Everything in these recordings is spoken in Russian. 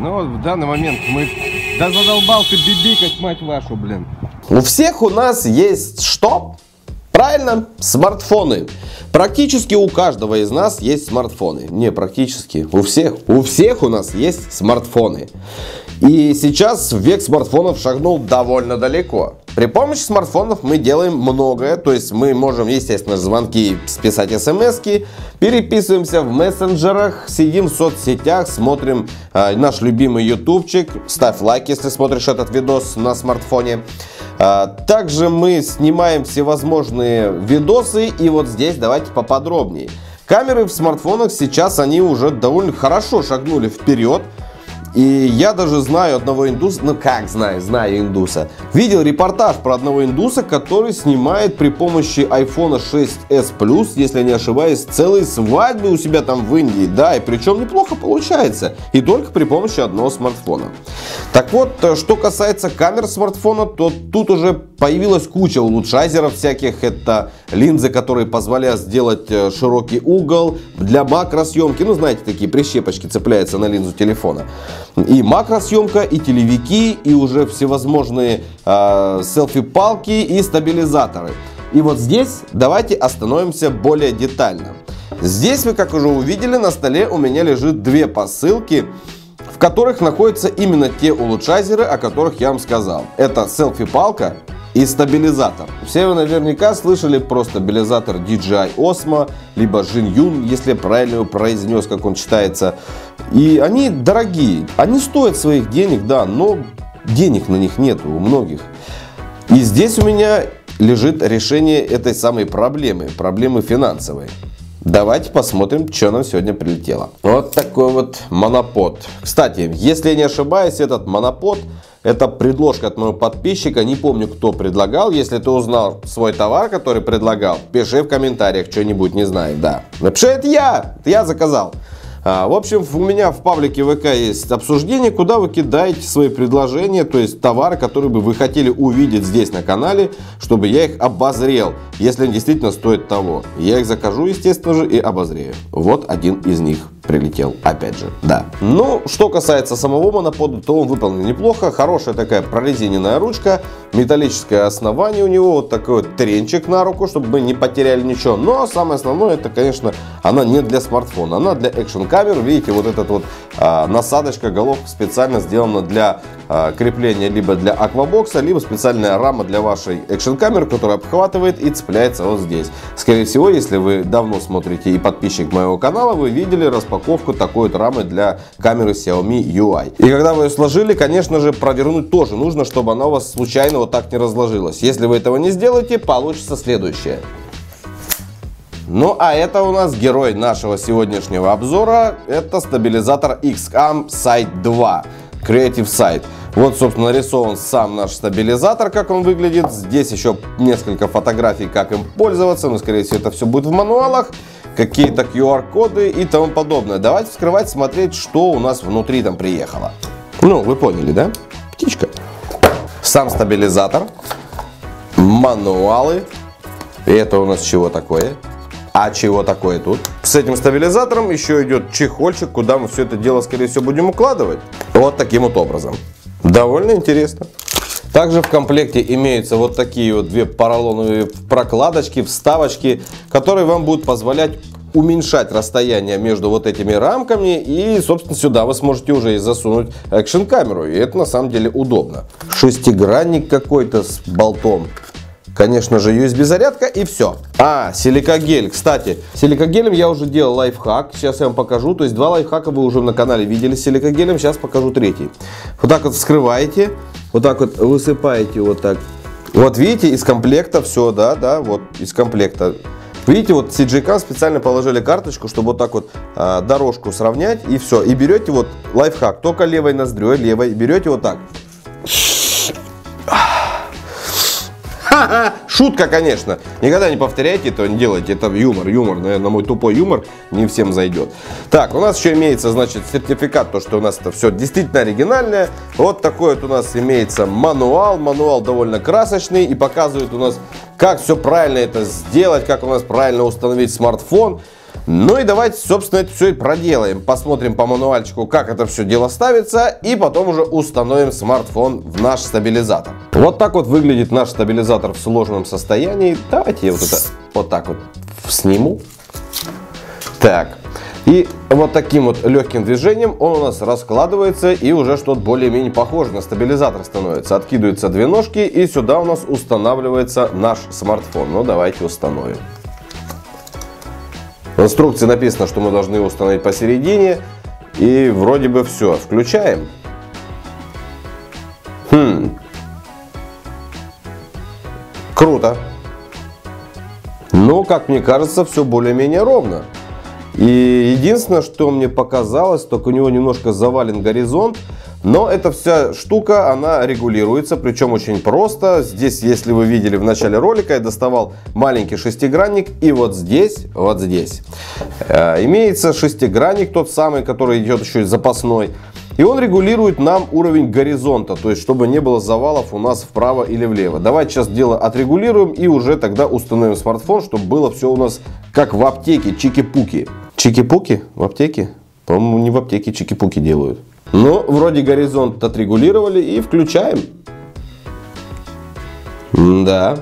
Ну вот в данный момент мы... Да задолбал ты бибикать, мать вашу, блин. У всех у нас есть что? Правильно, смартфоны. Практически у каждого из нас есть смартфоны. Не практически, у всех. У всех у нас есть смартфоны. И сейчас век смартфонов шагнул довольно далеко. При помощи смартфонов мы делаем многое, то есть мы можем, естественно, звонки списать смс переписываемся в мессенджерах, сидим в соцсетях, смотрим э, наш любимый ютубчик, ставь лайк, если смотришь этот видос на смартфоне. Э, также мы снимаем всевозможные видосы, и вот здесь давайте поподробнее. Камеры в смартфонах сейчас, они уже довольно хорошо шагнули вперед. И я даже знаю одного индуса, ну как знаю, знаю индуса. Видел репортаж про одного индуса, который снимает при помощи iPhone 6s Plus, если не ошибаюсь, целые свадьбы у себя там в Индии. Да, и причем неплохо получается. И только при помощи одного смартфона. Так вот, э, что касается камер смартфона, то тут уже появилась куча улучшайзеров всяких. Это линзы, которые позволяют сделать э, широкий угол для макросъемки. Ну, знаете, такие прищепочки цепляются на линзу телефона. И макросъемка, и телевики, и уже всевозможные э, селфи-палки и стабилизаторы. И вот здесь давайте остановимся более детально. Здесь вы, как уже увидели, на столе у меня лежит две посылки, в которых находятся именно те улучшайзеры, о которых я вам сказал. Это селфи-палка и стабилизатор. Все вы наверняка слышали про стабилизатор DJI Osmo, либо Jin Yun, если я правильно произнес, как он читается. И они дорогие, они стоят своих денег, да, но денег на них нет у многих. И здесь у меня лежит решение этой самой проблемы, проблемы финансовой. Давайте посмотрим, что нам сегодня прилетело. Вот такой вот монопод. Кстати, если я не ошибаюсь, этот монопод это предложка от моего подписчика. Не помню, кто предлагал. Если ты узнал свой товар, который предлагал, пиши в комментариях что-нибудь, не знаю, да. Напиши, это я, это я заказал. А, в общем, у меня в паблике ВК есть обсуждение, куда вы кидаете свои предложения, то есть товары, которые бы вы хотели увидеть здесь на канале, чтобы я их обозрел, если они действительно стоят того. Я их закажу, естественно же, и обозрею. Вот один из них прилетел, опять же, да. Ну, что касается самого монопода, то он выполнен неплохо. Хорошая такая прорезиненная ручка, металлическое основание у него, вот такой вот тренчик на руку, чтобы мы не потеряли ничего. Но самое основное, это, конечно, она не для смартфона, она для экшен камер. Видите, вот этот вот а, насадочка, головка специально сделана для а, крепления либо для аквабокса, либо специальная рама для вашей экшен камеры, которая обхватывает и цепляется вот здесь. Скорее всего, если вы давно смотрите и подписчик моего канала, вы видели распаковку такой вот рамы для камеры Xiaomi UI. И когда вы ее сложили, конечно же, провернуть тоже нужно, чтобы она у вас случайно вот так не разложилась. Если вы этого не сделаете, получится следующее. Ну а это у нас герой нашего сегодняшнего обзора. Это стабилизатор XCAM Sight 2. Creative Sight. Вот, собственно, нарисован сам наш стабилизатор, как он выглядит. Здесь еще несколько фотографий, как им пользоваться. Но, скорее всего, это все будет в мануалах какие-то QR-коды и тому подобное. Давайте вскрывать, смотреть, что у нас внутри там приехало. Ну, вы поняли, да? Птичка. Сам стабилизатор, мануалы. И это у нас чего такое? А чего такое тут? С этим стабилизатором еще идет чехольчик, куда мы все это дело, скорее всего, будем укладывать. Вот таким вот образом. Довольно интересно. Также в комплекте имеются вот такие вот две поролоновые прокладочки, вставочки, которые вам будут позволять уменьшать расстояние между вот этими рамками и, собственно, сюда вы сможете уже и засунуть экшн камеру. И это на самом деле удобно. Шестигранник какой-то с болтом. Конечно же, USB зарядка и все. А, силикогель. Кстати, силикогелем я уже делал лайфхак. Сейчас я вам покажу. То есть два лайфхака вы уже на канале видели с силикогелем. Сейчас покажу третий. Вот так вот вскрываете. Вот так вот высыпаете вот так. Вот видите, из комплекта все, да, да, вот из комплекта. Видите, вот CGK специально положили карточку, чтобы вот так вот э, дорожку сравнять и все. И берете вот лайфхак, только левой ноздрёй, левой, берете вот так. Шутка, конечно. Никогда не повторяйте это, не делайте. Это юмор, юмор. Наверное, мой тупой юмор не всем зайдет. Так, у нас еще имеется, значит, сертификат, то, что у нас это все действительно оригинальное. Вот такой вот у нас имеется мануал. Мануал довольно красочный и показывает у нас, как все правильно это сделать, как у нас правильно установить смартфон. Ну и давайте, собственно, это все и проделаем. Посмотрим по мануальчику, как это все дело ставится, и потом уже установим смартфон в наш стабилизатор. Вот так вот выглядит наш стабилизатор в сложном состоянии. Давайте я вот это вот так вот сниму. Так. И вот таким вот легким движением он у нас раскладывается и уже что-то более-менее похоже на стабилизатор становится. Откидываются две ножки и сюда у нас устанавливается наш смартфон. Ну давайте установим. В инструкции написано, что мы должны его установить посередине. И вроде бы все. Включаем. Хм. Круто. Но, как мне кажется, все более-менее ровно. И единственное, что мне показалось, только у него немножко завален горизонт. Но эта вся штука, она регулируется, причем очень просто. Здесь, если вы видели в начале ролика, я доставал маленький шестигранник. И вот здесь, вот здесь, э, имеется шестигранник, тот самый, который идет еще и запасной. И он регулирует нам уровень горизонта, то есть чтобы не было завалов у нас вправо или влево. Давайте сейчас дело отрегулируем и уже тогда установим смартфон, чтобы было все у нас как в аптеке, чики-пуки. Чики-пуки в аптеке? По-моему, не в аптеке чики-пуки делают. Ну, вроде горизонт отрегулировали и включаем. Да.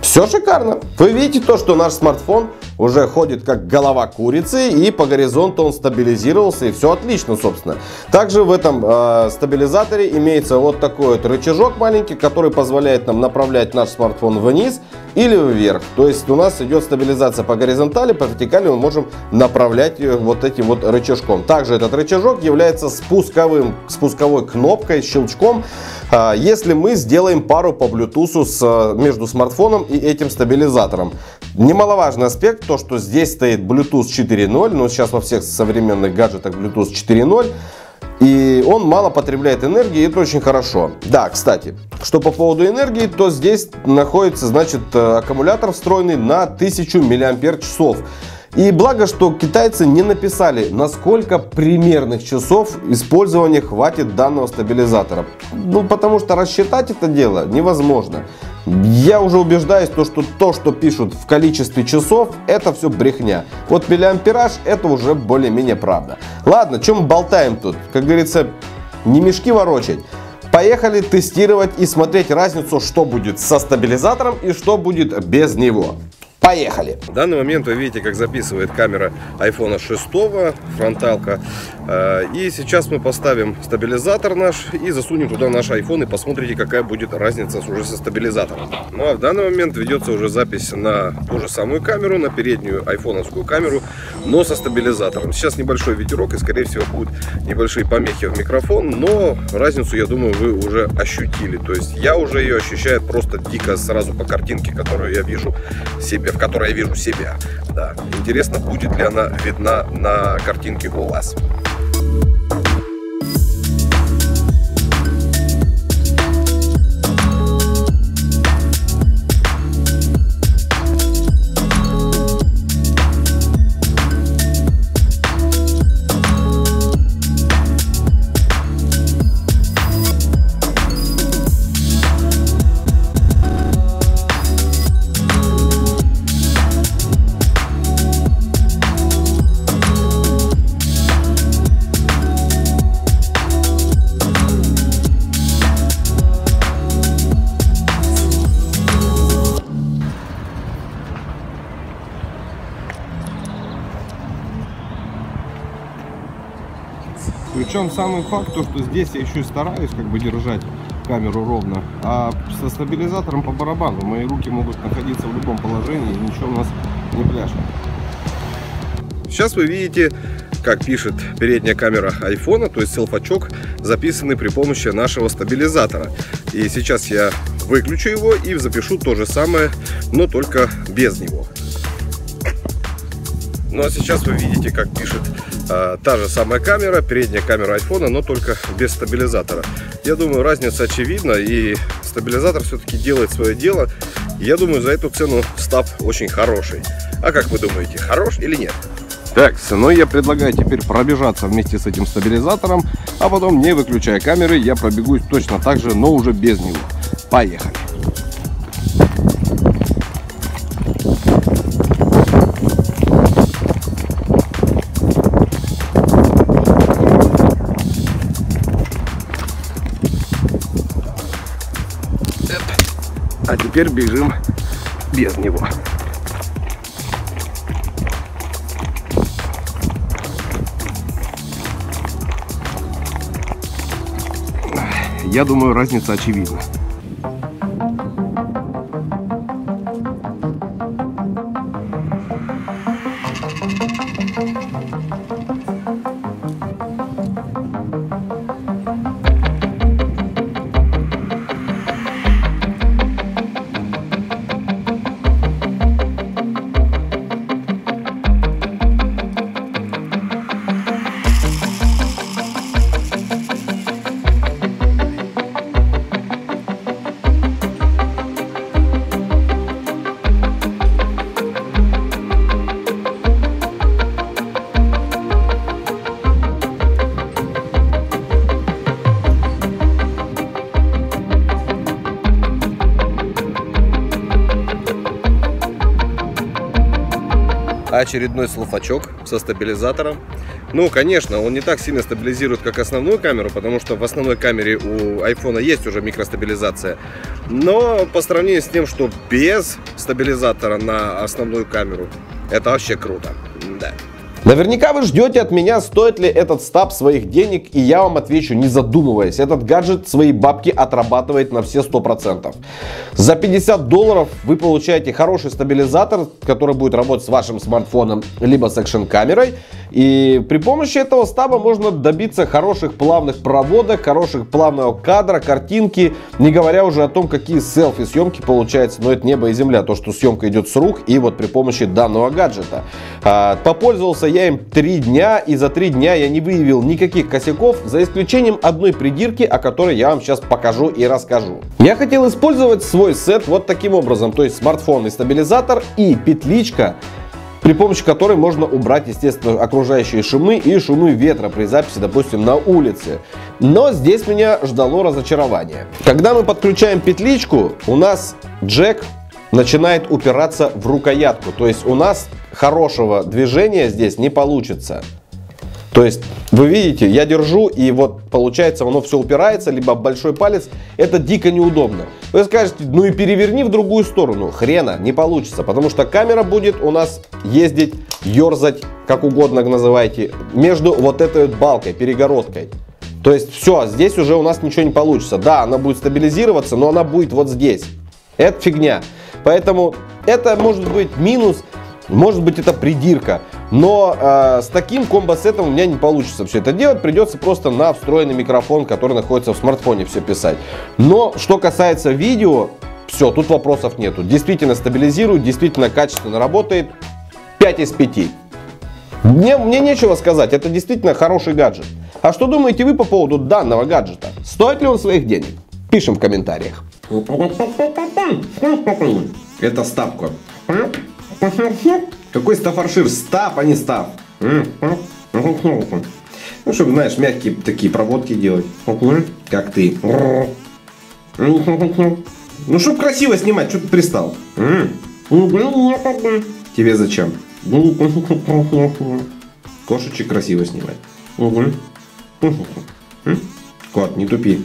Все шикарно. Вы видите то, что наш смартфон уже ходит как голова курицы и по горизонту он стабилизировался и все отлично, собственно. Также в этом э, стабилизаторе имеется вот такой вот рычажок маленький, который позволяет нам направлять наш смартфон вниз или вверх. То есть у нас идет стабилизация по горизонтали, по вертикали мы можем направлять вот этим вот рычажком. Также этот рычажок является спусковым, спусковой кнопкой, щелчком, э, если мы сделаем пару по Bluetooth с, э, между смартфоном и этим стабилизатором. Немаловажный аспект то, что здесь стоит Bluetooth 4.0, но сейчас во всех современных гаджетах Bluetooth 4.0. И он мало потребляет энергии, и это очень хорошо. Да, кстати, что по поводу энергии, то здесь находится, значит, э, аккумулятор встроенный на 1000 мАч. И благо, что китайцы не написали, на сколько примерных часов использования хватит данного стабилизатора. Ну, потому что рассчитать это дело невозможно. Я уже убеждаюсь, то, что то, что пишут в количестве часов, это все брехня. Вот миллиампераж, это уже более-менее правда. Ладно, чем болтаем тут? Как говорится, не мешки ворочать. Поехали тестировать и смотреть разницу, что будет со стабилизатором и что будет без него. Поехали! В данный момент вы видите, как записывает камера iPhone 6, фронталка. Э, и сейчас мы поставим стабилизатор наш и засунем туда наш iPhone и посмотрите, какая будет разница уже со стабилизатором. Ну а в данный момент ведется уже запись на ту же самую камеру, на переднюю айфоновскую камеру, но со стабилизатором. Сейчас небольшой ветерок и скорее всего будут небольшие помехи в микрофон, но разницу, я думаю, вы уже ощутили. То есть я уже ее ощущаю просто дико сразу по картинке, которую я вижу себе в которой я вижу себя. Да. Интересно, будет ли она видна на картинке у вас. Причем самый факт, то, что здесь я еще и стараюсь как бы держать камеру ровно, а со стабилизатором по барабану мои руки могут находиться в любом положении и ничего у нас не пляшет. Сейчас вы видите, как пишет передняя камера айфона, то есть селфачок, записанный при помощи нашего стабилизатора. И сейчас я выключу его и запишу то же самое, но только без него. Ну а сейчас вы видите, как пишет а, та же самая камера, передняя камера айфона, но только без стабилизатора. Я думаю, разница очевидна, и стабилизатор все-таки делает свое дело. Я думаю, за эту цену стаб очень хороший. А как вы думаете, хорош или нет? Так, ну я предлагаю теперь пробежаться вместе с этим стабилизатором, а потом, не выключая камеры, я пробегусь точно так же, но уже без него. Поехали! Теперь бежим без него. Я думаю, разница очевидна. Очередной слофачок со стабилизатором. Ну, конечно, он не так сильно стабилизирует, как основную камеру, потому что в основной камере у iPhone есть уже микростабилизация. Но по сравнению с тем, что без стабилизатора на основную камеру, это вообще круто. Да. Наверняка вы ждете от меня, стоит ли этот стаб своих денег, и я вам отвечу, не задумываясь. Этот гаджет свои бабки отрабатывает на все 100%. За 50 долларов вы получаете хороший стабилизатор, который будет работать с вашим смартфоном, либо с экшн-камерой. И при помощи этого стаба можно добиться хороших плавных проводок, хороших плавного кадра, картинки, не говоря уже о том, какие селфи-съемки получаются. Но это небо и земля, то, что съемка идет с рук и вот при помощи данного гаджета. А, попользовался я им три дня, и за три дня я не выявил никаких косяков, за исключением одной придирки, о которой я вам сейчас покажу и расскажу. Я хотел использовать свой сет вот таким образом, то есть смартфон и стабилизатор и петличка, при помощи которой можно убрать, естественно, окружающие шумы и шумы ветра при записи, допустим, на улице. Но здесь меня ждало разочарование. Когда мы подключаем петличку, у нас джек начинает упираться в рукоятку. То есть у нас хорошего движения здесь не получится. То есть, вы видите, я держу, и вот получается, оно все упирается, либо большой палец. Это дико неудобно. Вы скажете, ну и переверни в другую сторону. Хрена, не получится, потому что камера будет у нас ездить, ерзать, как угодно называйте, между вот этой вот балкой, перегородкой. То есть, все, здесь уже у нас ничего не получится. Да, она будет стабилизироваться, но она будет вот здесь. Это фигня. Поэтому это может быть минус, может быть это придирка. Но э, с таким комбо-сетом у меня не получится все это делать. Придется просто на встроенный микрофон, который находится в смартфоне, все писать. Но что касается видео, все, тут вопросов нету. Действительно стабилизирует, действительно качественно работает. 5 из 5. Мне, мне нечего сказать, это действительно хороший гаджет. А что думаете вы по поводу данного гаджета? Стоит ли он своих денег? Пишем в комментариях. Это стапка. Какой стафаршир? Стап, а не став. Ну, чтобы, знаешь, мягкие такие проводки делать. Как ты. Ну, чтобы красиво снимать, что ты пристал? Тебе зачем? Кошечек красиво снимать. Кот, не тупи.